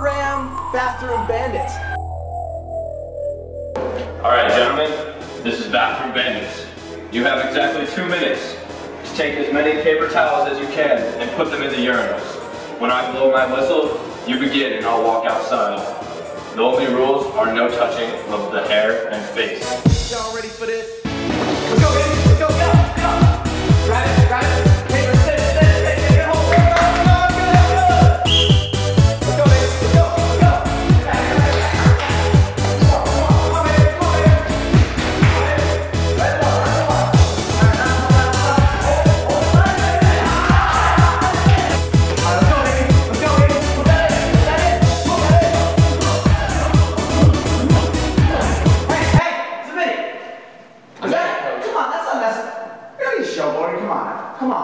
program Bathroom Bandits. All right, gentlemen, this is Bathroom Bandits. You have exactly two minutes to take as many paper towels as you can and put them in the urinals. When I blow my whistle, you begin and I'll walk outside. The only rules are no touching of the hair and face. Y'all ready for this?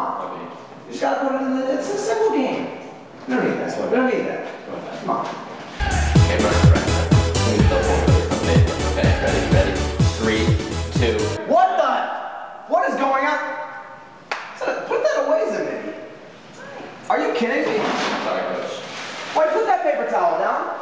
On. You just gotta put it in the. It's a simple game. We don't need that. We don't need that. Come on. Okay, right, right, right. Let me double okay, okay, ready, ready. Three, two. What the? What is going on? Put that away, Zamini. Are you kidding me? Sorry, coach. Wait, put that paper towel down.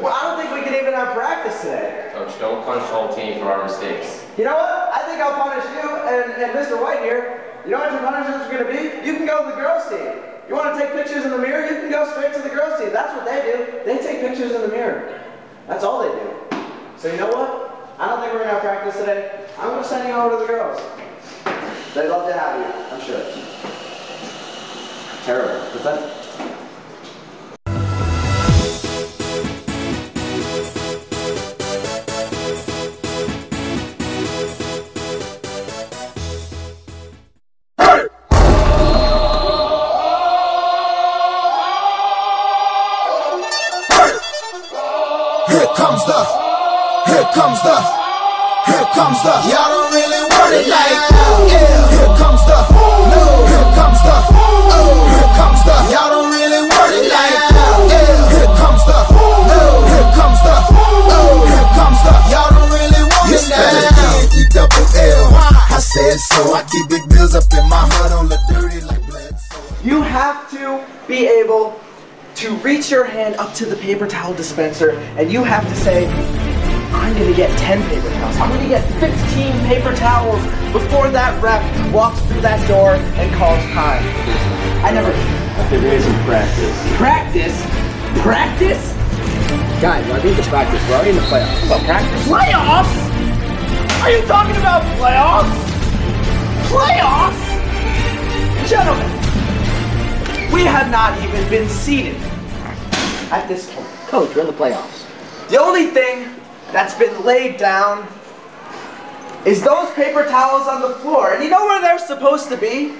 Well, I don't think we can even have practice today. Coach, don't punch the whole team for our mistakes. You know what? I think I'll punish you and, and Mr. White here. You know what your punishment is going to be? You can go to the girls' team. You want to take pictures in the mirror? You can go straight to the girls' team. That's what they do. They take pictures in the mirror. That's all they do. So you know what? I don't think we're going to have practice today. I'm going to send you over to the girls. They'd love to have you, I'm sure. Terrible. Pathetic. Comes the, here comes the. Y'all don't really want it like that. Yeah. Here comes the, no. Here comes the, oh. Here comes the. Y'all don't really want it like that. Yeah. Here comes the, no. Here comes the, oh. Here comes the. Y'all don't really want it like that. Double L. I said so. I keep big bills up in my heart on the dirty like blood. You have to be able to reach your hand up to the paper towel dispenser and you have to say, I'm gonna get 10 paper towels. I'm gonna get 15 paper towels before that rep walks through that door and calls time. I never. There is some practice. Practice? Practice? Guys, I think it's practice. We're already in the playoffs. What, practice? Playoffs? Are you talking about playoffs? Playoffs? Gentlemen, we have not even been seated at this point. Coach, we're in the playoffs. The only thing that's been laid down is those paper towels on the floor. And you know where they're supposed to be?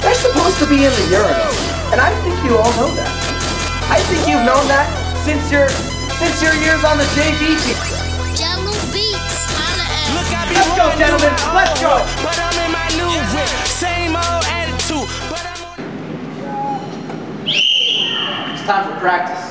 They're supposed to be in the urinal. And I think you all know that. I think you've known that since your since your years on the JV team. Jello Beats. Look, I be Let's go, gentlemen. Let's go. But I'm in my new whip. Same old attitude. But I'm It's time for practice.